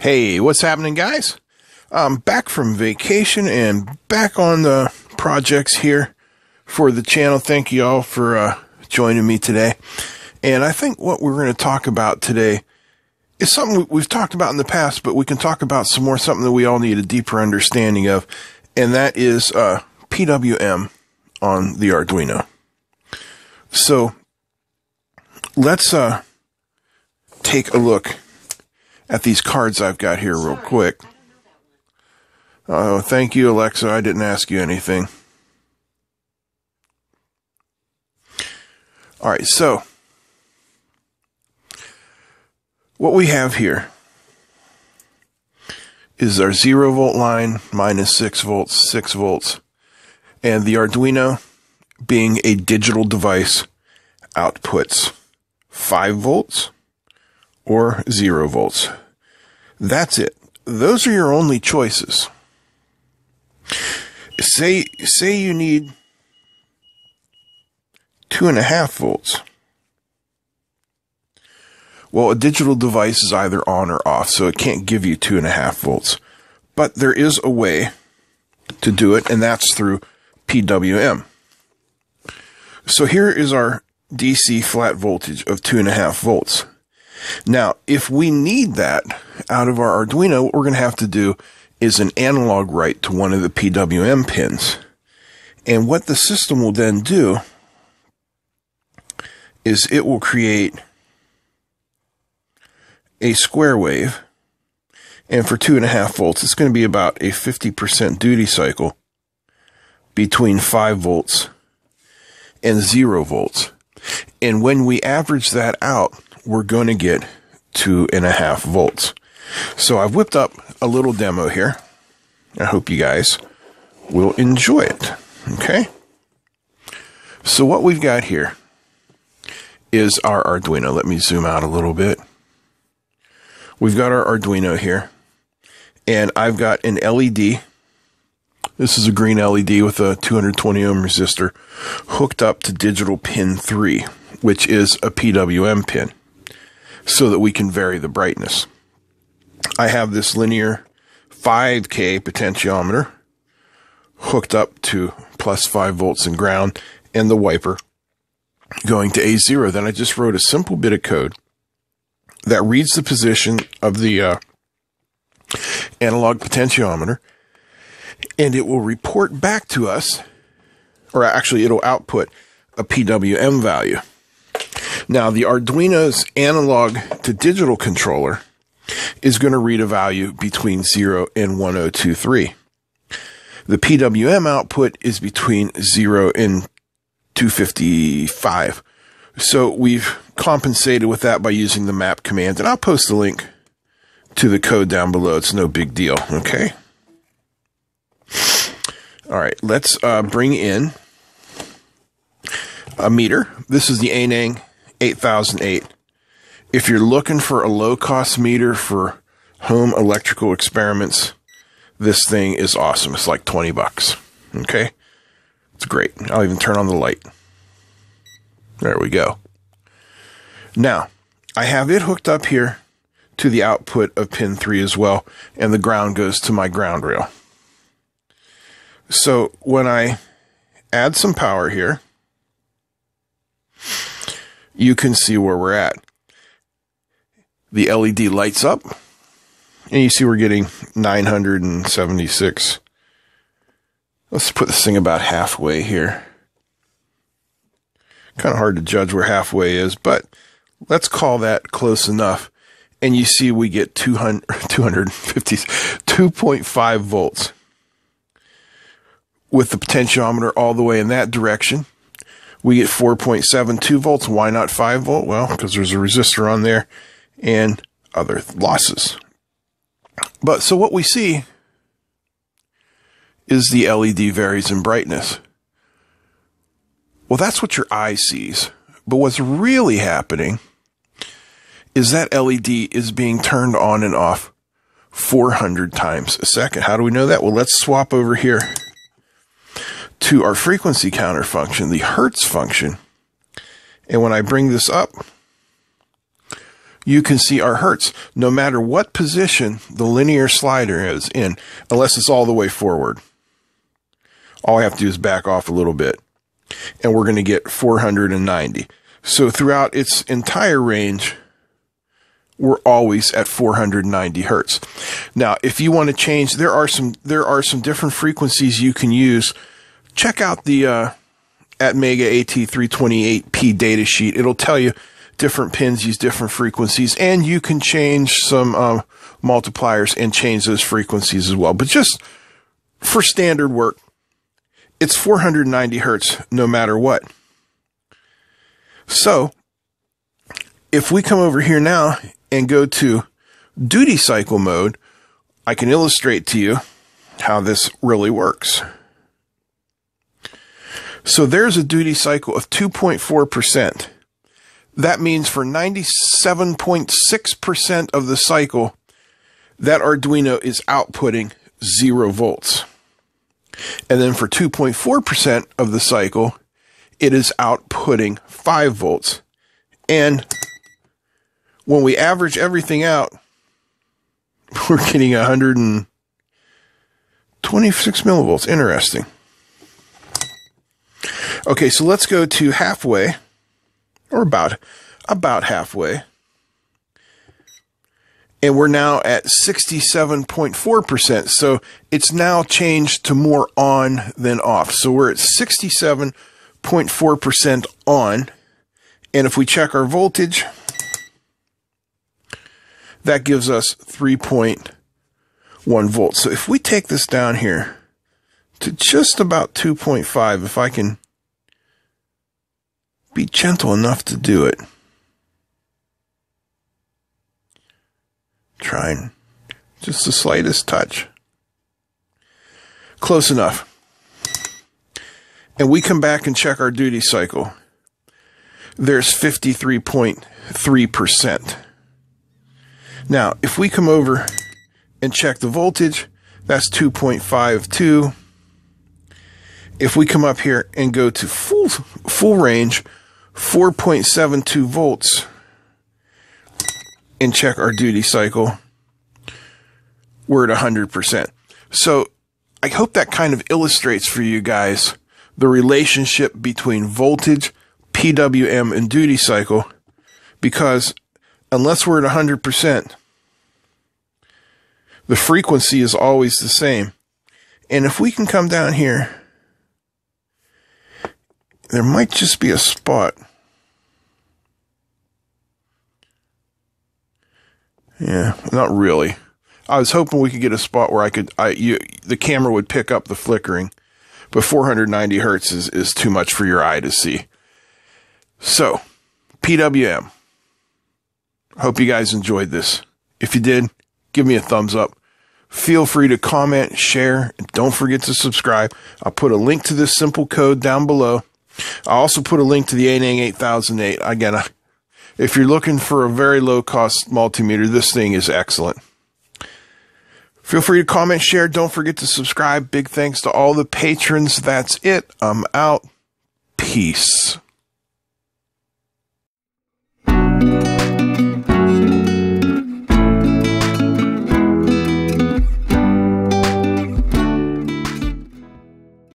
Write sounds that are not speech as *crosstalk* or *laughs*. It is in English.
Hey, what's happening, guys? I'm back from vacation and back on the projects here for the channel. Thank you all for uh, joining me today. And I think what we're going to talk about today is something we've talked about in the past, but we can talk about some more, something that we all need a deeper understanding of. And that is uh, PWM on the Arduino. So let's uh, take a look at these cards I've got here real quick. Oh, thank you, Alexa. I didn't ask you anything. All right, so what we have here is our zero volt line minus six volts, six volts, and the Arduino being a digital device outputs five volts or zero volts. That's it. Those are your only choices. Say, say you need two and a half volts. Well, a digital device is either on or off, so it can't give you two and a half volts. But there is a way to do it, and that's through PWM. So here is our DC flat voltage of two and a half volts. Now, if we need that out of our Arduino, what we're going to have to do is an analog write to one of the PWM pins. And what the system will then do is it will create a square wave. And for two and a half volts, it's going to be about a 50% duty cycle between five volts and zero volts. And when we average that out, we're going to get two and a half volts. So I've whipped up a little demo here. I hope you guys will enjoy it. Okay. So what we've got here is our Arduino. Let me zoom out a little bit. We've got our Arduino here and I've got an LED. This is a green LED with a 220 ohm resistor hooked up to digital pin 3, which is a PWM pin, so that we can vary the brightness. I have this linear 5K potentiometer hooked up to plus 5 volts and ground and the wiper going to A0. Then I just wrote a simple bit of code that reads the position of the uh, analog potentiometer and it will report back to us, or actually it'll output a PWM value. Now the Arduino's analog to digital controller is going to read a value between 0 and 1023. The PWM output is between 0 and 255. So we've compensated with that by using the map command, and I'll post the link to the code down below. It's no big deal, okay? All right, let's uh, bring in a meter. This is the Aneng 8008. If you're looking for a low cost meter for home electrical experiments, this thing is awesome. It's like 20 bucks. Okay. It's great. I'll even turn on the light. There we go. Now, I have it hooked up here to the output of pin 3 as well, and the ground goes to my ground rail. So when I add some power here, you can see where we're at. The LED lights up, and you see we're getting 976. Let's put this thing about halfway here. Kind of hard to judge where halfway is, but let's call that close enough. And you see we get 200, *laughs* 250, 2.5 volts with the potentiometer all the way in that direction we get 4.72 volts. Why not 5 volt? Well, because there's a resistor on there and other losses. But so what we see is the LED varies in brightness. Well, that's what your eye sees. But what's really happening is that LED is being turned on and off 400 times a second. How do we know that? Well, let's swap over here to our frequency counter function, the Hertz function. And when I bring this up, you can see our hertz no matter what position the linear slider is in, unless it's all the way forward. All I have to do is back off a little bit and we're going to get 490. So throughout its entire range, we're always at 490 hertz. Now, if you want to change, there are some there are some different frequencies you can use. Check out the uh, Atmega AT328P datasheet. It'll tell you different pins use different frequencies, and you can change some um, multipliers and change those frequencies as well. But just for standard work, it's 490 hertz no matter what. So, if we come over here now and go to duty cycle mode, I can illustrate to you how this really works. So there's a duty cycle of 2.4%. That means for 97.6% of the cycle, that Arduino is outputting zero volts. And then for 2.4% of the cycle, it is outputting 5 volts. And when we average everything out, *laughs* we're getting 126 millivolts. Interesting. Okay, so let's go to halfway, or about about halfway. And we're now at 67.4%. So it's now changed to more on than off. So we're at 67.4% on. And if we check our voltage, that gives us 3.1 volts. So if we take this down here to just about 2.5, if I can be gentle enough to do it. Trying just the slightest touch. Close enough. And we come back and check our duty cycle. There's 53.3%. Now, if we come over and check the voltage, that's 2.52. If we come up here and go to full full range, 4.72 volts and check our duty cycle, we're at 100%. So I hope that kind of illustrates for you guys the relationship between voltage, PWM, and duty cycle because unless we're at 100%, the frequency is always the same. And if we can come down here, there might just be a spot Yeah, not really. I was hoping we could get a spot where I could, I, you, the camera would pick up the flickering, but 490 hertz is, is too much for your eye to see. So, PWM. Hope you guys enjoyed this. If you did, give me a thumbs up. Feel free to comment, share, and don't forget to subscribe. I'll put a link to this simple code down below. I'll also put a link to the Aneng 8008. Again, if you're looking for a very low cost multimeter, this thing is excellent. Feel free to comment, share. Don't forget to subscribe. Big thanks to all the patrons. That's it. I'm out. Peace.